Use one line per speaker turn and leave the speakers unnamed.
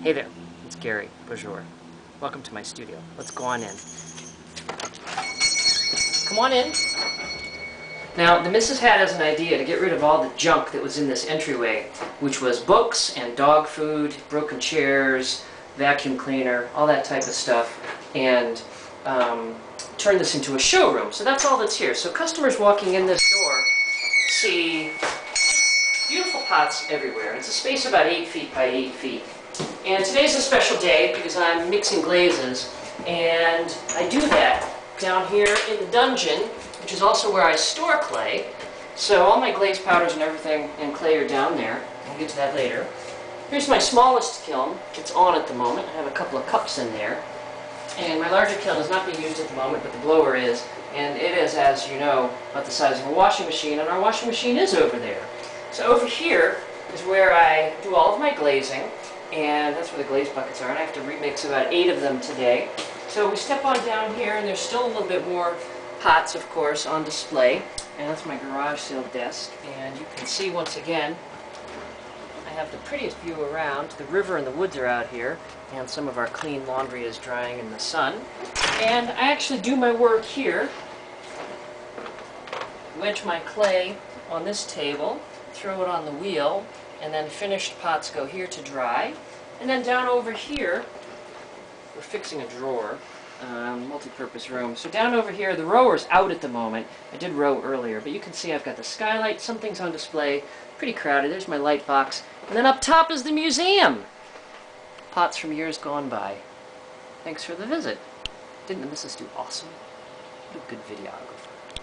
Hey there, it's Gary Bonjour. Welcome to my studio. Let's go on in. Come on in. Now, the missus had as an idea to get rid of all the junk that was in this entryway, which was books and dog food, broken chairs, vacuum cleaner, all that type of stuff, and um, turn this into a showroom. So that's all that's here. So customers walking in this door see beautiful pots everywhere. It's a space about 8 feet by 8 feet. And today's a special day because I'm mixing glazes, and I do that down here in the dungeon, which is also where I store clay. So all my glaze powders and everything and clay are down there. I'll get to that later. Here's my smallest kiln. It's on at the moment. I have a couple of cups in there. And my larger kiln is not being used at the moment, but the blower is. And it is, as you know, about the size of a washing machine, and our washing machine is over there. So over here is where I do all of my glazing, and that's where the glaze buckets are, and I have to remix about eight of them today. So we step on down here, and there's still a little bit more pots, of course, on display. And that's my garage sale desk, and you can see once again, I have the prettiest view around. The river and the woods are out here, and some of our clean laundry is drying in the sun. And I actually do my work here. Wedge my clay on this table, throw it on the wheel, and then finished pots go here to dry. And then down over here, we're fixing a drawer, um, multi-purpose room. So down over here, the rower's out at the moment. I did row earlier, but you can see I've got the skylight, something's on display, pretty crowded. There's my light box. And then up top is the museum. Pots from years gone by. Thanks for the visit. Didn't the missus do awesome? What a good videographer.